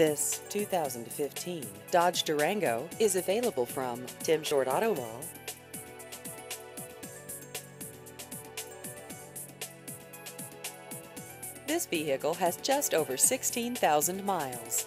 This 2015 Dodge Durango is available from Tim Short Auto Mall. This vehicle has just over 16,000 miles.